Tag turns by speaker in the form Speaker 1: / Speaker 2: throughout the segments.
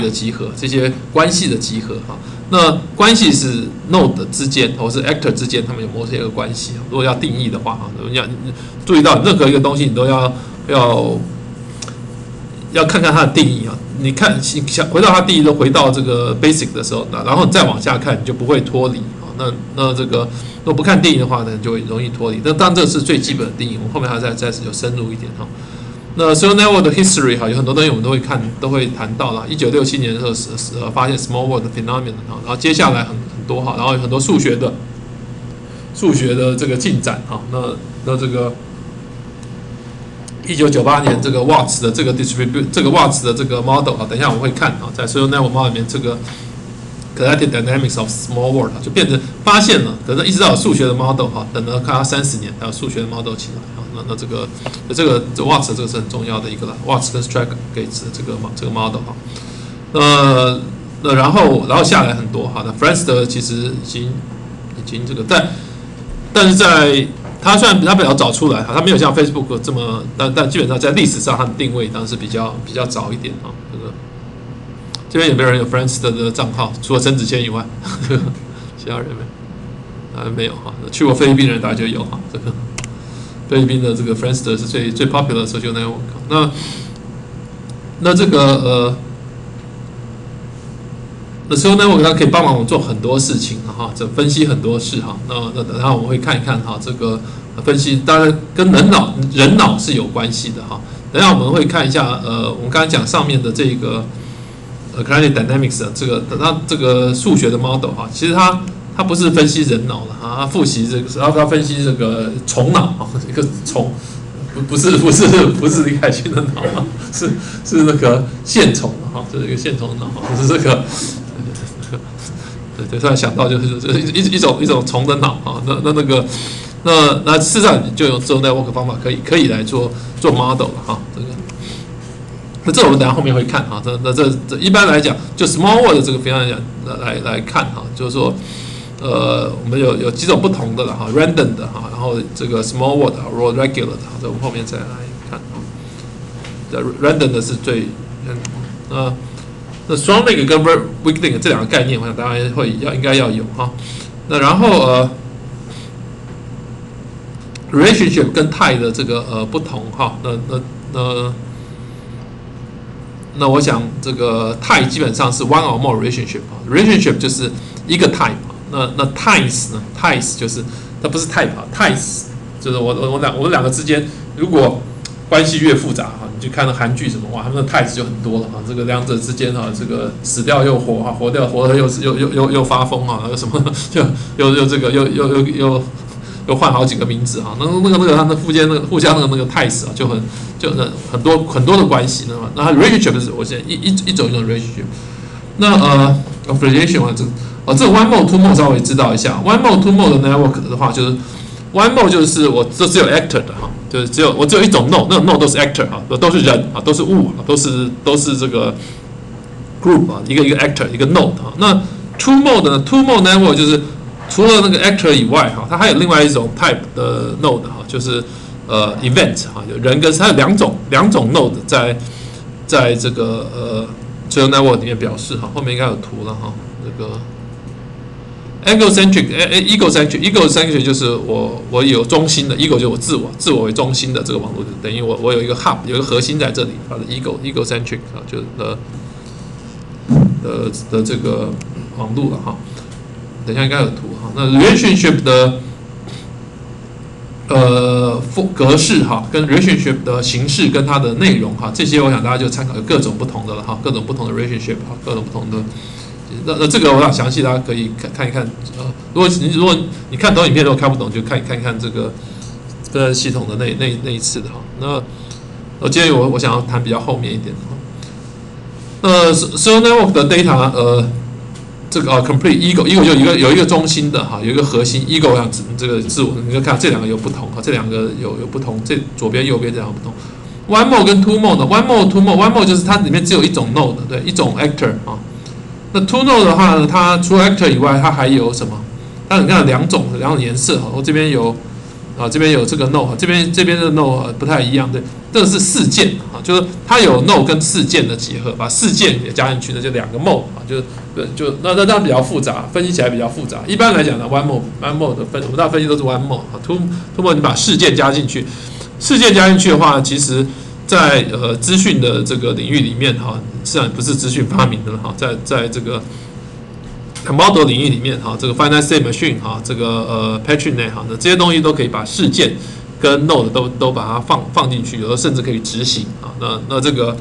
Speaker 1: 的集合，这些关系的集合哈。那关系是 node 之间或是 actor 之间，他们有某些个关系。如果要定义的话哈，你要注意到任何一个东西，你都要要要看看它的定义啊。你看想回到它定义，都回到这个 basic 的时候，那然后再往下看，你就不会脱离啊。那那这个如果不看定义的话呢，就会容易脱离。那当然这是最基本的定义，我们后面还再再有深入一点哈。那 s o network 的 history 哈，有很多东西我们都会看，都会谈到了。一九六七年的时候是是发现 small world 的 phenomenon 哈，然后接下来很很多哈，然后有很多数学的数学的这个进展哈。那那这个一九九八年这个 Watts 的这个 distribute 这个 Watts 的这个 model 啊，等一下我会看啊，在 Small Network 里面这个 kinetic dynamics of small world 就变成发现了，可是一直到数学的 model 哈，等了看它三十年，还有数学的 model 起来啊。那那这个，这个 Watts 这个是很重要的一个了，Watts 跟 Strike 给的这个这个 model 哈，那那然后然后下来很多哈，那 f r a n c e 其实已经已经这个在，但是在它虽然它比较早出来哈，它没有像 Facebook 这么，但但基本上在历史上它的定位当然是比较比较早一点哈，这个这边有没有人有 Friends 的账号？除了曾子谦以外，其他人没？啊没有哈，去过菲律宾人大家就有哈，这个。菲律宾的这个 Friends 是最最 popular 的 social network。那那这个呃，那 social network 它可以帮忙我们做很多事情哈，这分析很多事哈。那那等下我们会看一看哈，这个分析当然跟人脑人脑是有关系的哈。等下我们会看一下呃，我们刚才讲上面的这个呃 c l i n i c dynamics 这个它这个数学的 model 哈，其实它。它不是分析人脑了啊，复习这个，然后它分析这个虫脑啊，一个虫，不不是不是不是李凯勋的脑啊，是是那个线虫哈，这是一个线虫脑，是这个，对对，突然想到就是这一一种一种虫的脑啊，那那那个，那那事实上就用这种 network 方法可以可以来做做 model 了哈，这个，这我们等下后面会看哈，这那这这一般来讲，就 small world 这个方向讲来来看哈，就是说。呃，我们有有几种不同的了哈，random 的哈，然后这个 small world 啊，or regular 的，这我们后面再来看啊。这 random 的是最嗯呃，那 strong link 跟 weak link 这两个概念，我想大家会要应该要有哈。那然后呃，relationship 跟 tie 的这个呃不同哈，那那那那我想这个 tie 基本上是 one or more relationship 啊，relationship 就是一个 type。那那 ties 呢？ties 就是它不是 type 啊，ties 就是我我我两我们两个之间如果关系越复杂哈，你就看到韩剧什么哇，他们的 ties 就很多了哈。这个两者之间哈，这个死掉又活哈，活掉活了又又又又又发疯哈，有什么 就又又这个又又又又又换好几个名字哈。那那个那个他们附件那个互相那个那个 ties 啊，就很就很很多很多的关系，那么那 relationship 是我现在一一一种一种 relationship。那呃，affiliation 啊这。哦，这个 one mode two mode 稍微知道一下，one mode two mode 的 network 的话，就是 one mode 就是我这只有 actor 的哈，就是只有我只有一种 node，那 node 都是 actor 哈，都是人啊，都是物啊，都是都是这个 group 啊，一个一个 actor 一个 node 哈。那 two mode 呢，two mode network 就是除了那个 actor 以外哈，它还有另外一种 type 的 node 哈，就是呃 event 哈，有人跟它有两种两种 node 在在这个呃这个 network 里面表示哈，后面应该有图了哈，这个。egocentric，哎哎，egocentric，egocentric 就是我我有中心的，ego 就我自我，自我为中心的这个网络，等于我我有一个 hub，有一个核心在这里，它的 ego，egocentric 啊，就是的的的这个网络了哈。等一下应该有图。那 relationship 的呃格式哈，跟 relationship 的形式跟它的内容哈，这些我想大家就参考，有各种不同的了哈，各种不同的 relationship 哈，各种不同的。那那这个我想详细，大家可以看看一看。呃，如果你如果你看懂影片如果看不懂，就看看一看这个个系统的那那那一次的哈。那我今天我我想要谈比较后面一点的哈。呃，social network 的 data，呃，这个啊，complete ego，ego 就一个有一个中心的哈，有一个核心 ego，样子这个自我，你就看这两个有不同哈，这两个有有不同，这左边右边这两个不同。one more 跟 two more 的 one more，two more。One more 就是它里面只有一种 node，对，一种 actor 啊。那 two node 的话呢，它除了 actor 以外，它还有什么？它你看两种两种颜色哈，我这边有啊，这边有这个 node，这边这边的 node 不太一样，对，这是事件就是它有 no 跟事件的结合，把事件也加进去，那就两个 mode 啊，就就那那这样比较复杂，分析起来比较复杂。一般来讲呢，one mode one mode 的分，我们大分析都是 one mode 啊，two two mode 你把事件加进去，事件加进去的话，其实在呃资讯的这个领域里面哈，虽然不是资讯发明的哈，在在这个 model 领域里面哈，这个 finite state machine 哈，这个呃 patrinet 哈，那这些东西都可以把事件。跟 node 都都把它放放进去，有时候甚至可以执行啊。那那这个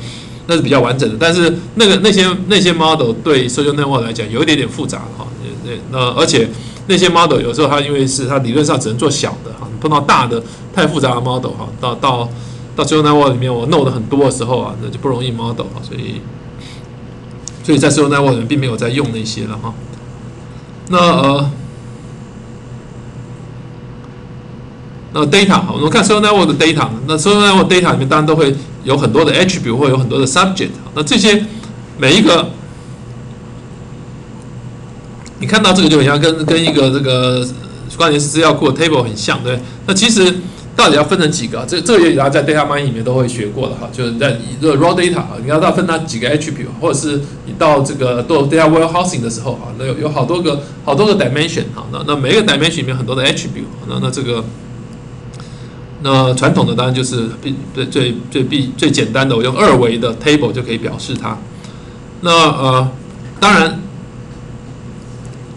Speaker 1: 那是比较完整的，但是那个那些那些 model 对 social network 来讲有一点点复杂哈。那那而且那些 model 有时候它因为是它理论上只能做小的哈，碰到大的太复杂的 model 哈，到到到 social network 里面我 node 很多的时候啊，那就不容易 model 哈。所以所以在 social network 里面并没有在用那些了哈。那呃。那 data 我们看 social network 的 data，那 social network data 里面当然都会有很多的 attribute 或有很多的 subject。那这些每一个，你看到这个就很像跟跟一个这个关联式资料库的 table 很像，对。那其实到底要分成几个？这这个也大家在 data mining 里面都会学过的哈，就是在这个 raw data，你要到分它几个 attribute，或者是你到这个做 data warehousing 的时候啊，那有有好多个好多个 dimension 哈，那那每一个 dimension 里面很多的 attribute，那那这个。那传统的当然就是最最最最必最简单的，我用二维的 table 就可以表示它。那呃，当然，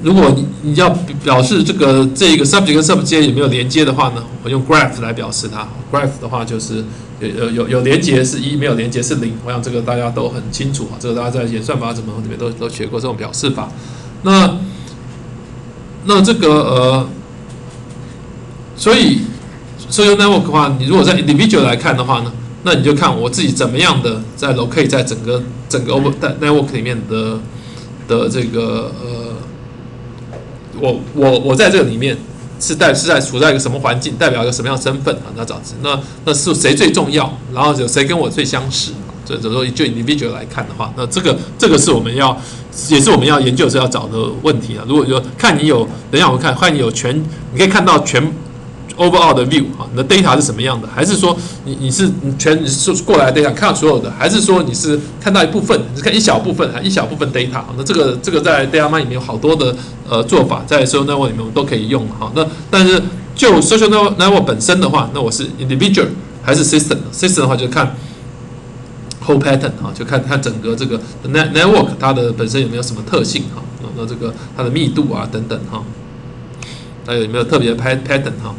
Speaker 1: 如果你你要表示这个这一个 subject 跟 subject 有没有连接的话呢，我用 graph 来表示它。graph 的话就是有有有有连接是一，没有连接是零。我想这个大家都很清楚啊，这个大家在演算法怎么里面都都学过这种表示法。那那这个呃，所以。Social network 的话，你如果在 individual 来看的话呢，那你就看我自己怎么样的在 locate 在整个整个 over network 里面的的这个呃，我我我在这个里面是代是在处在一个什么环境，代表一个什么样的身份啊？那找那那是谁最重要？然后有谁跟我最相似？这这时候就 individual 来看的话，那这个这个是我们要也是我们要研究是要找的问题啊。如果说看你有，等一下我们看，看你有全，你可以看到全。Overall 的 view 啊，你的 data 是什么样的？还是说你你是你全你是过来 data 看所有的？还是说你是看到一部分，你是看一小部分，还一小部分 data？那这个这个在 data m i n 里面有好多的呃做法，在 social network 里面我们都可以用哈。那但是就 social network 本身的话，那我是 individual 还是 system？system 的话就看 whole pattern 哈，就看看整个这个 net network 它的本身有没有什么特性哈？那这个它的密度啊等等哈，还有有没有特别 pattern 哈？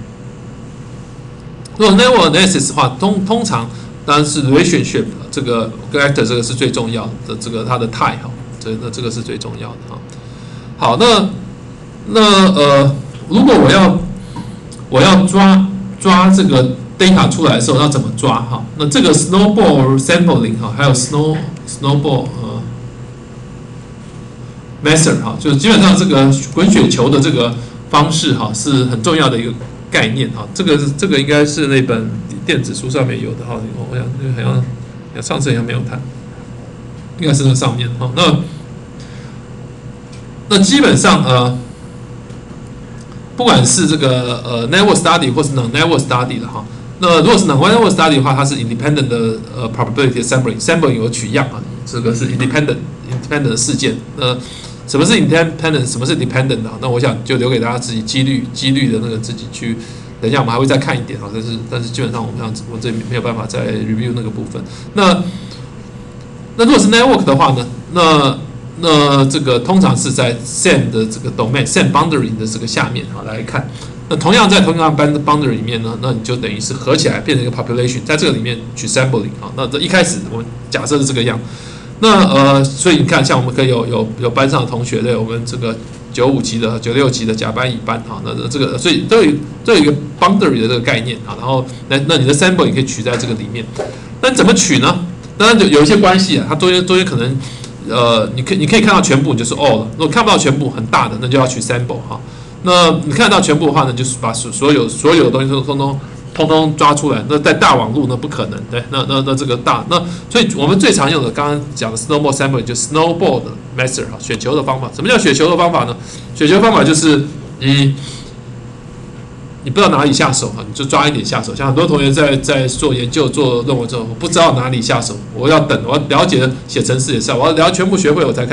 Speaker 1: 如果 network analysis 的话，通通常当然是 relationship 这个 character 这个是最重要的，这个它的 type 哈，这那这个是最重要的哈。好，那那呃，如果我要我要抓抓这个 data 出来的时候，要怎么抓哈？那这个 snowball sampling 哈，还有 snow snowball 呃 method 哈，就是基本上这个滚雪球的这个方式哈，是很重要的一个。概念哈，这个是这个应该是那本电子书上面有的哈，我想那个好像上次好像没有谈，应该是那上面哈。那那基本上呃，不管是这个呃 network study 或是 non network study 的哈，那如果是 non network study 的话，它是 independent 的呃 probability sampling，sampling 有取样啊，这个是 independent independent 的事件呃。什么是 independent？什么是 dependent 啊？那我想就留给大家自己几率几率的那个自己去。等一下我们还会再看一点啊，但是但是基本上我们想我这没有办法再 review 那个部分。那那如果是 network 的话呢？那那这个通常是在 SAM 的这个 domain SAM boundary 的这个下面啊来看。那同样在同样 band boundary 里面呢，那你就等于是合起来变成一个 population，在这个里面去 sampling 啊。那这一开始我们假设是这个样。那呃，所以你看，像我们可以有有有班上的同学对，我们这个九五级的、九六级的甲班乙班哈，那这个所以都有都有一个 boundary 的这个概念啊，然后那那你的 sample 也可以取在这个里面，那怎么取呢？当然有有一些关系啊，它中间中间可能呃，你可你可以看到全部就是 all 了，如果看不到全部很大的，那就要取 sample 哈。那你看得到全部的话呢，就是把所所有所有的东西都通通。通通抓出来，那在大网络那不可能，对，那那那这个大，那所以我们最常用的，刚刚讲的 snowball sample 就 snowball 的 method 哈，雪球的方法。什么叫雪球的方法呢？雪球方法就是你你不知道哪里下手哈，你就抓一点下手。像很多同学在在做研究、做论文之后，不知道哪里下手，我要等，我要了解写程式也是，我要了全部学会我才开。